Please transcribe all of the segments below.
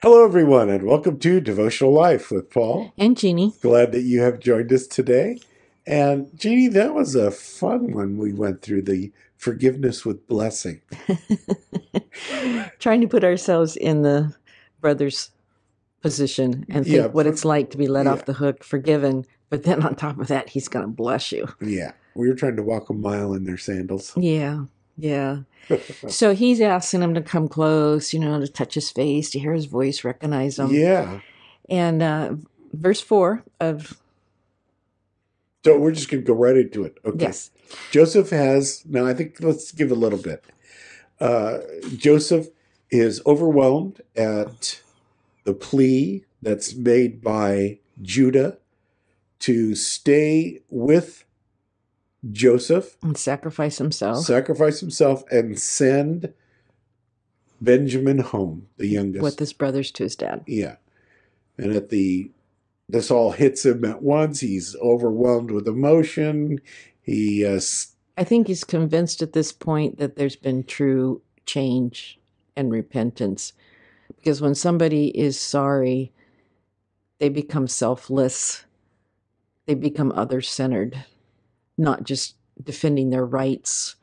Hello, everyone, and welcome to Devotional Life with Paul. And Jeannie. Glad that you have joined us today. And Jeannie, that was a fun one we went through the forgiveness with blessing. Trying to put ourselves in the brother's position and think Yeah, what for- it's like to be let yeah. off the hook, forgiven. But then on top of that, he's going to bless you. Yeah, we were trying to walk a mile in their sandals. Yeah. Yeah. So he's asking him to come close, you know, to touch his face, to hear his voice, recognize him. yeah. And uh, verse four of, So we're just going to go right into it. Okay. yes, Joseph has, now I think let's give a little bit. Uh, Joseph is overwhelmed at the plea that's made by Judah to stay with Joseph, and sacrifice himself. sacrifice himself, and send Benjamin home, the youngest. with his brothers to his dad. Yeah. And at the this all hits him at once. He's overwhelmed with emotion. He uh, I think he's convinced at this point that there's been true change and repentance. Because when somebody is sorry, they become selfless, they become other centered, not just defending their rights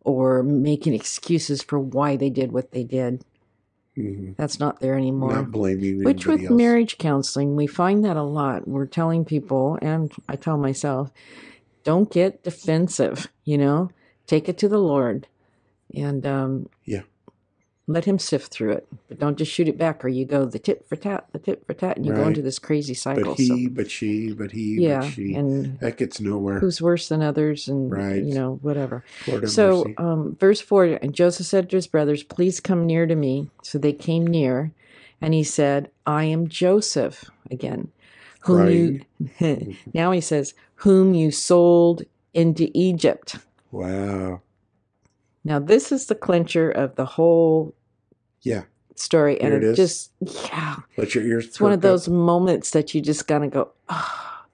or making excuses for why they did what they did. mhm, That's not there anymore. not blaming Which with else. marriage counseling, we find that a lot. We're telling people, and I tell myself, don't get defensive, you know, take it to the Lord and um, Yeah. Let Him sift through it. But don't just shoot it back or you go the tit for tat, the tit for tat, and you go into this crazy cycle. But so, he, but she, but he, yeah. but she. And that gets nowhere. who's worse than others and, Right. you know, whatever. Lord So, um, verse 4 And Joseph said to his brothers, Please come near to me. So they came near, and he said, I am Joseph again. Whom you, now he says, Whom you sold into Egypt. Wow. Now, this is the clincher of the whole Yeah. story. And Here it just, yeah, Let your ears. it's one of up. those moments that you just gotta go, ah.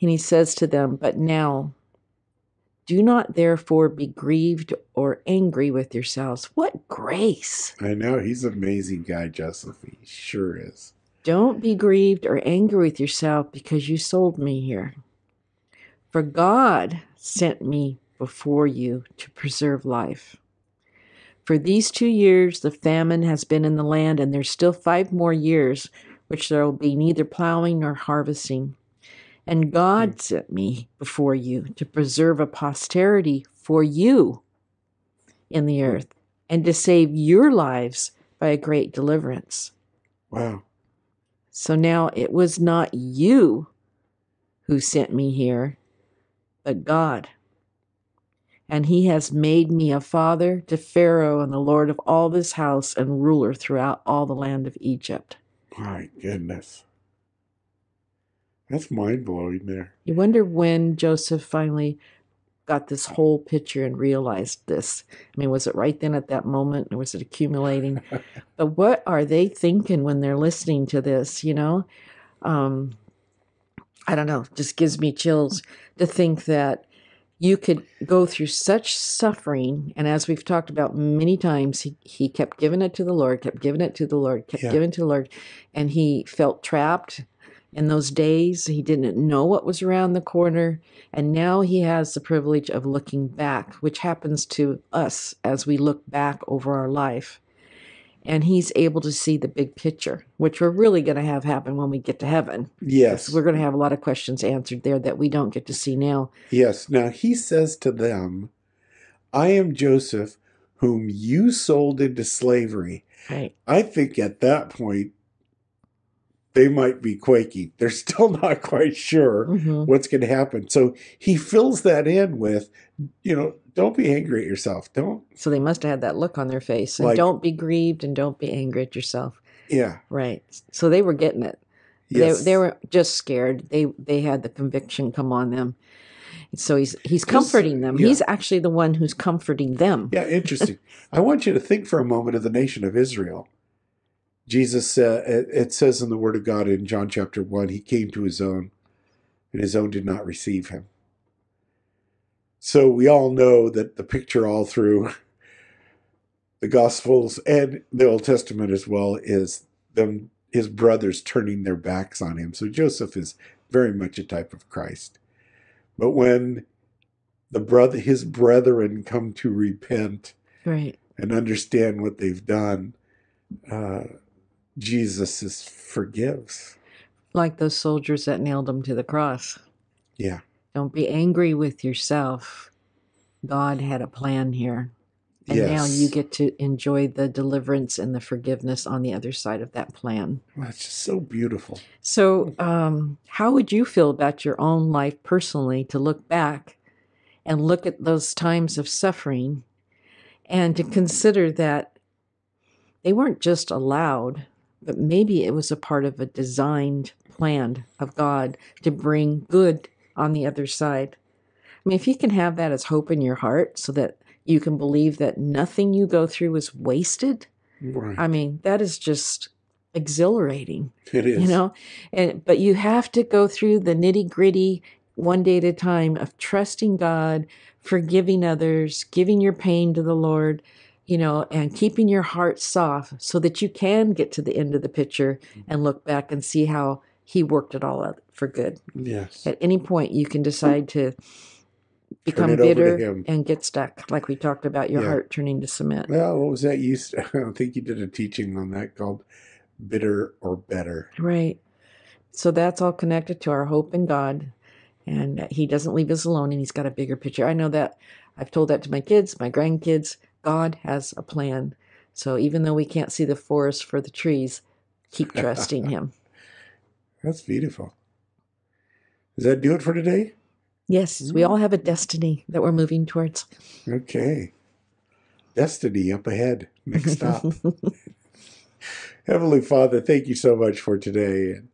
And he says to them, But now, do not therefore be grieved or angry with yourselves. What grace! I know he's an amazing guy, Joseph. He sure is. Don't be grieved or angry with yourself because you sold me here. For God sent me before you to preserve life. For these two years the famine has been in the land, and there's still five more years which there will be neither plowing nor harvesting. And God hmm. sent me before you to preserve a posterity for you in the hmm. earth, and to save your lives by a great deliverance. Wow. So now it was not you who sent me here, but God. And he has made me a father to Pharaoh and the Lord of all this house and ruler throughout all the land of Egypt. My goodness. That's mind blowing there. You wonder when Joseph finally got this whole picture and realized this. I mean, was it right then at that moment or was it accumulating? but what are they thinking when they're listening to this, you know? Um, I don't know, just gives me chills to think that you could go through such suffering. And as we've talked about many times, he, he kept giving it to the Lord, kept giving it to the Lord, kept Yeah. giving it to the Lord. And he felt trapped in those days. He didn't know what was around the corner. And now he has the privilege of looking back, which happens to us as we look back over our life. And he's able to see the big picture, which we're really going to have happen when we get to heaven. Yes. We're going to have a lot of questions answered there that we don't get to see now. Yes. Now he says to them, I am Joseph, whom you sold into slavery. Right. I think at that point, they might be quaking. They're still not quite sure hmm what's going to happen. So he fills that in with, you know, don't be angry at yourself. Don't, So they must have had that look on their face. And Like- don't be grieved and don't be angry at yourself. yeah. Right. So they were getting it. Yes. They, they were just scared. They they had the conviction come on them. So he's he's comforting them. yeah. He's actually the one who's comforting them. Yeah, interesting. I want you to think for a moment of the nation of Israel. Jesus, uh, it, it says in the Word of God in John chapter 1, he came to his own, and his own did not receive him. So we all know that the picture all through the Gospels and the Old Testament as well is them his brothers turning their backs on him. So Joseph is very much a type of Christ. But when the brother his brethren come to repent Right. and understand what they've done, uh, Jesus is forgives. Like those soldiers that nailed him to the cross. Yeah. Don't be angry with yourself. God had a plan here. And now you get to enjoy the deliverance and the forgiveness on the other side of that plan. That's just so beautiful. So, um, how would you feel about your own life personally to look back and look at those times of suffering and to consider that they weren't just allowed, but maybe it was a part of a designed plan of God to bring good on the other side? I mean, if you can have that as hope in your heart so that you can believe that nothing you go through is wasted, Right. I mean, that is just exhilarating it is. you know and but you have to go through the nitty gritty one day at a time of trusting god forgiving others giving your pain to the lord you know and keeping your heart soft so that you can get to the end of the picture and look back and see how he worked it all out for good Yes. at any point you can decide to become bitter and get stuck like we talked about your Yeah. heart turning to cement Well, what was that? You, I think you did a teaching on that called "Bitter or Better." Right. So that's all connected to our hope in God. And He doesn't leave us alone and He's got a bigger picture. I know that. I've told that to my kids, my grandkids. God has a plan. So even though we can't see the forest for the trees, keep trusting Him. That's beautiful. Does that do it for today? Yes, we all have a mm. destiny that we're moving towards. Okay. Destiny up ahead. Next stop. Heavenly Father, thank you so much for today and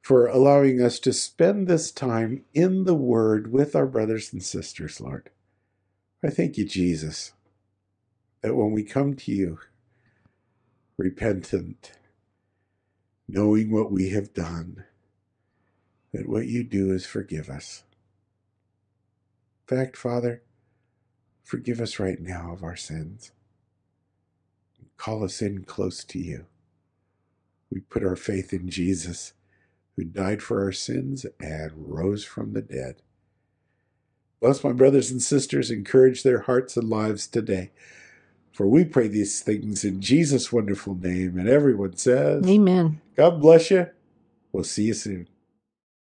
for allowing us to spend this time in the Word with our brothers and sisters, Lord. I thank you, Jesus, that when we come to you, repentant, knowing what we have done, that what you do is forgive us. In fact, Father, forgive us right now of our sins. Call us in close to you. We put our faith in Jesus, who died for our sins and rose from the dead. Bless my brothers and sisters, encourage their hearts and lives today. For we pray these things in Jesus' wonderful name. And everyone says, Amen. God bless you. We'll see you soon.